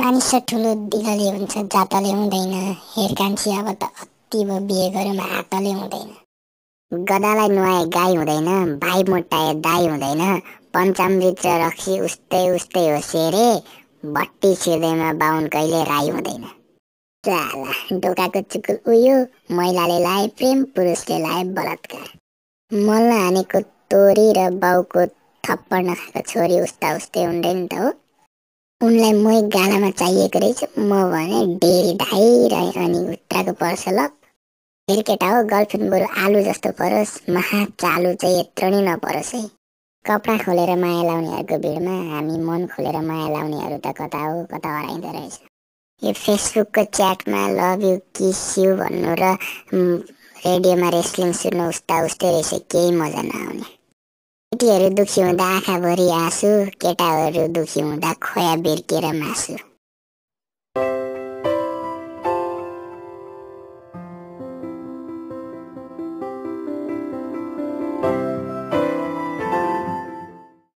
मानिस ठुलो दिलले हुन्छ जातले हुँदैन। हेरकान्छी अब त अति भयो बिहे गऱ्यौँ हातले हुँदैन। गदालाई नुहाए गाई हुँदैन भाइ मोटाए दाई हुँदैन पञ्चामृत रक्सी उस्तै उस्तै हो सेरे भट्टी छिर्दैमा बाहुन कहिले राई हुँदैन। चाला ढोकाको चुकुल उयो महिलाले लाए प्रेम पुरुषले लाए बलात्कार। मल्ल हानेको तोरी र बाउको थप्पड नखाएको छोरी उस्ता उस्तै हुँदैन त हो। उनलाई मै गालामा चाहिएको रहेछ। म भने डेरी ढाइरहे अनि उत्ताको पर्छ ल फेरि केटा हो गर्लफ्रेन्ड बरु आलु जस्तो परोस्। महा चालु चाहिँ यत्रो नै नपरोस् है। कपडा खोलेर माया लाउनेहरूको भिडमा हामी मन खोलेर माया लाउनेहरू त कता हो कता हराइँदो रहेछ। यो फेसबुकको च्याटमा लभ यु किस यु भन्नु र रेडियोमा रेस्लिङ सुन्नु उस्ता उस्तै रहेछ केही मजा नआउने। केटीहरू दुखी हुँदा आँखाभरि आँसु केटाहरू दुखी हुँदा खोया बिर्केर मासु।